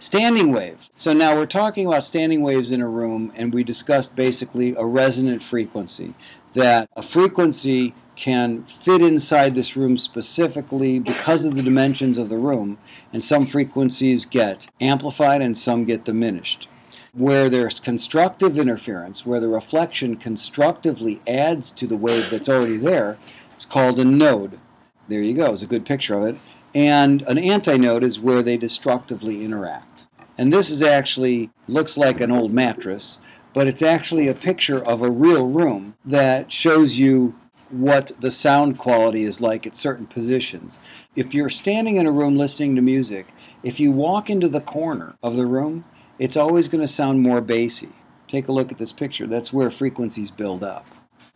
Standing wave. So now we're talking about standing waves in a room, and we discussed basically a resonant frequency. That a frequency can fit inside this room specifically because of the dimensions of the room, and some frequencies get amplified and some get diminished. Where there's constructive interference, where the reflection constructively adds to the wave that's already there, it's called a node. There you go, it's a good picture of it. And an antinode is where they destructively interact. And this is actually looks like an old mattress, but it's actually a picture of a real room that shows you what the sound quality is like at certain positions. If you're standing in a room listening to music, if you walk into the corner of the room, it's always going to sound more bassy. Take a look at this picture. That's where frequencies build up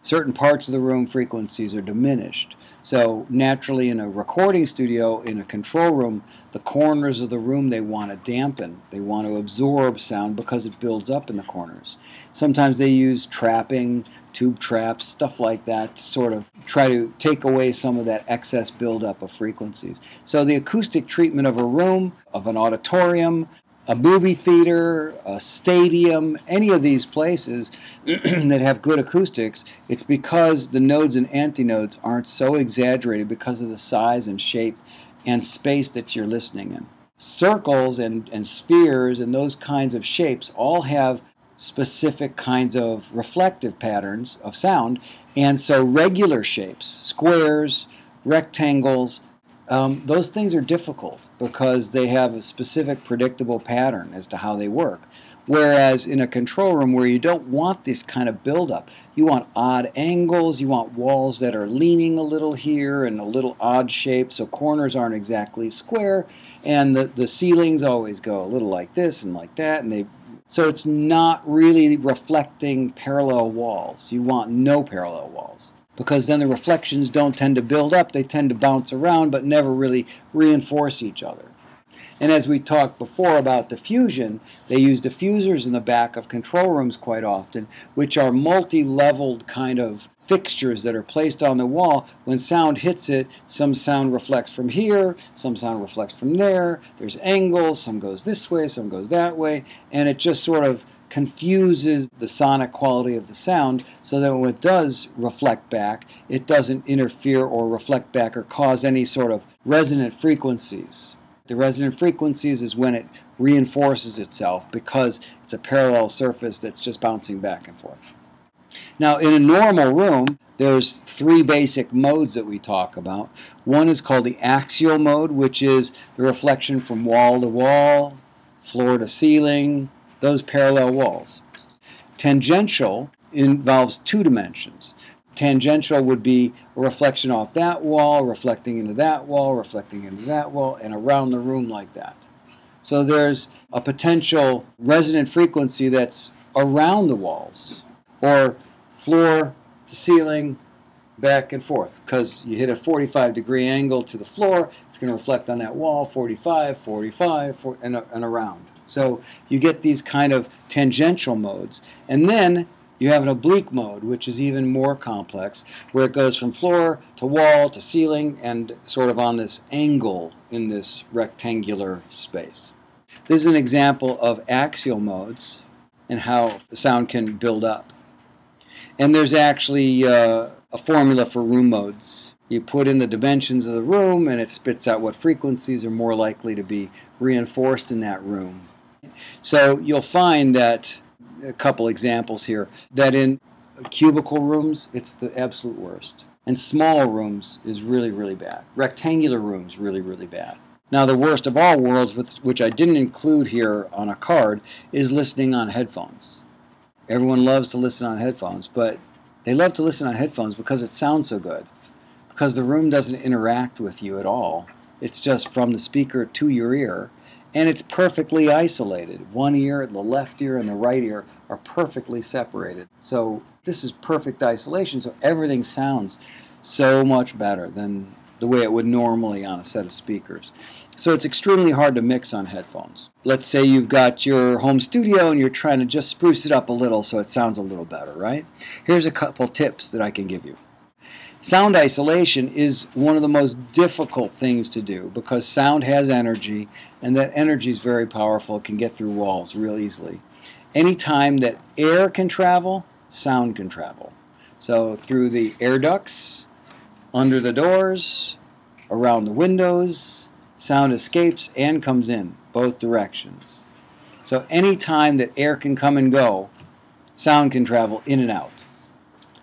certain parts of the room frequencies are diminished. So naturally in a recording studio, in a control room, the corners of the room they want to dampen. They want to absorb sound because it builds up in the corners. Sometimes they use trapping, tube traps, stuff like that to sort of try to take away some of that excess buildup of frequencies. So the acoustic treatment of a room, of an auditorium, a movie theater, a stadium, any of these places that have good acoustics, it's because the nodes and antinodes aren't so exaggerated because of the size and shape and space that you're listening in. Circles and, and spheres and those kinds of shapes all have specific kinds of reflective patterns of sound, and so regular shapes, squares, rectangles, um, those things are difficult because they have a specific predictable pattern as to how they work. Whereas in a control room where you don't want this kind of buildup, you want odd angles, you want walls that are leaning a little here and a little odd shape so corners aren't exactly square, and the, the ceilings always go a little like this and like that, and they so it's not really reflecting parallel walls. You want no parallel walls because then the reflections don't tend to build up, they tend to bounce around but never really reinforce each other. And as we talked before about diffusion, they use diffusers in the back of control rooms quite often, which are multi-leveled kind of fixtures that are placed on the wall. When sound hits it, some sound reflects from here, some sound reflects from there. There's angles, some goes this way, some goes that way, and it just sort of confuses the sonic quality of the sound so that when it does reflect back, it doesn't interfere or reflect back or cause any sort of resonant frequencies. The resonant frequencies is when it reinforces itself because it's a parallel surface that's just bouncing back and forth. Now, in a normal room, there's three basic modes that we talk about. One is called the axial mode, which is the reflection from wall to wall, floor to ceiling, those parallel walls. Tangential involves two dimensions. Tangential would be a reflection off that wall, reflecting into that wall, reflecting into that wall, and around the room like that. So there's a potential resonant frequency that's around the walls, or floor to ceiling, back and forth because you hit a 45 degree angle to the floor it's going to reflect on that wall 45 45 40, and, and around so you get these kind of tangential modes. And then you have an oblique mode, which is even more complex, where it goes from floor to wall to ceiling and sort of on this angle in this rectangular space. This is an example of axial modes and how sound can build up. And there's actually uh, a formula for room modes. You put in the dimensions of the room and it spits out what frequencies are more likely to be reinforced in that room. So you'll find that a couple examples here that in cubical rooms it's the absolute worst. And small rooms is really, really bad. Rectangular rooms, really, really bad. Now, the worst of all worlds, which I didn't include here on a card, is listening on headphones. Everyone loves to listen on headphones, but they love to listen on headphones because it sounds so good. Because the room doesn't interact with you at all. It's just from the speaker to your ear, and it's perfectly isolated. One ear, the left ear, and the right ear are perfectly separated. So this is perfect isolation, so everything sounds so much better than the way it would normally on a set of speakers. So it's extremely hard to mix on headphones. Let's say you've got your home studio and you're trying to just spruce it up a little so it sounds a little better, right? Here's a couple tips that I can give you. Sound isolation is one of the most difficult things to do because sound has energy and that energy is very powerful. It can get through walls real easily. Anytime that air can travel, sound can travel. So through the air ducts, under the doors, around the windows, sound escapes and comes in both directions. So any time that air can come and go, sound can travel in and out.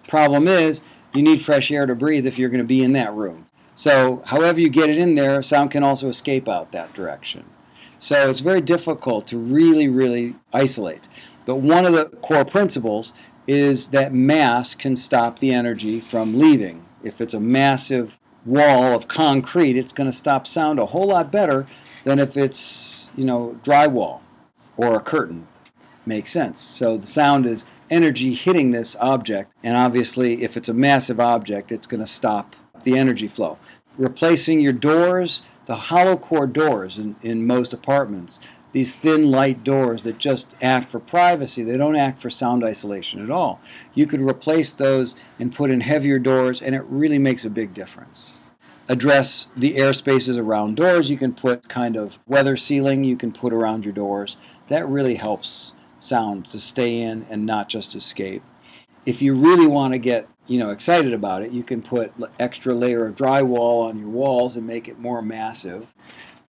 Problem is, you need fresh air to breathe if you're going to be in that room. So however you get it in there, sound can also escape out that direction. So it's very difficult to really, really isolate. But one of the core principles is that mass can stop the energy from leaving. If it's a massive wall of concrete, it's going to stop sound a whole lot better than if it's, you know, drywall or a curtain. Makes sense. So the sound is energy hitting this object, and obviously, if it's a massive object, it's going to stop the energy flow. Replacing your doors, the hollow core doors in, in most apartments, these thin light doors that just act for privacy, they don't act for sound isolation at all. You could replace those and put in heavier doors, and it really makes a big difference. Address the air spaces around doors. You can put kind of weather sealing you can put around your doors. That really helps sound to stay in and not just escape. If you really want to get you know excited about it, you can put extra layer of drywall on your walls and make it more massive.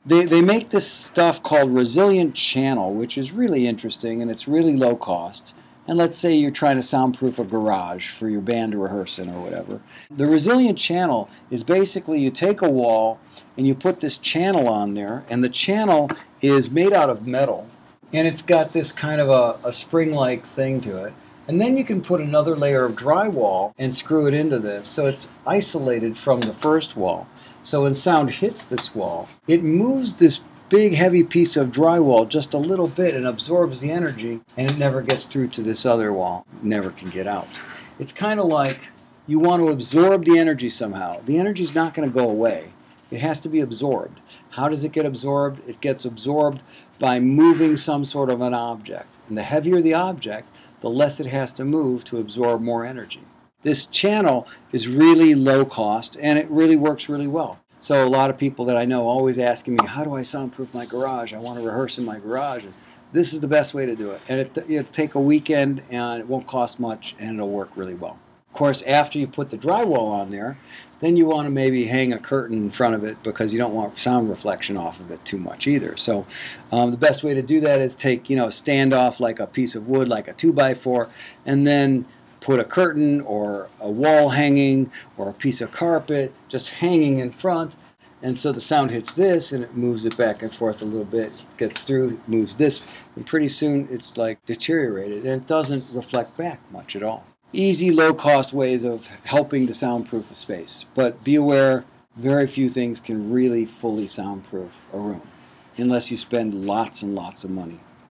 They, they make this stuff called resilient channel, which is really interesting and it's really low cost. And let's say you're trying to soundproof a garage for your band to rehearse in or whatever. The resilient channel is basically you take a wall and you put this channel on there, and the channel is made out of metal and it's got this kind of a, a spring-like thing to it. And then you can put another layer of drywall and screw it into this so it's isolated from the first wall. So when sound hits this wall, it moves this big heavy piece of drywall just a little bit and absorbs the energy and it never gets through to this other wall. never can get out. It's kind of like you want to absorb the energy somehow. The energy is not going to go away. It has to be absorbed. How does it get absorbed? It gets absorbed by moving some sort of an object. And the heavier the object, the less it has to move to absorb more energy. This channel is really low cost and it really works really well. So a lot of people that I know always asking me, how do I soundproof my garage? I want to rehearse in my garage. This is the best way to do it. And it, it'll take a weekend and it won't cost much and it'll work really well. Of course, after you put the drywall on there, then you want to maybe hang a curtain in front of it because you don't want sound reflection off of it too much either. So um, the best way to do that is take, you know, a standoff like a piece of wood, like a two by four, and then put a curtain or a wall hanging or a piece of carpet just hanging in front. And so the sound hits this and it moves it back and forth a little bit, gets through, moves this, and pretty soon it's like deteriorated and it doesn't reflect back much at all easy, low cost ways of helping to soundproof a space. But be aware, very few things can really fully soundproof a room unless you spend lots and lots of money.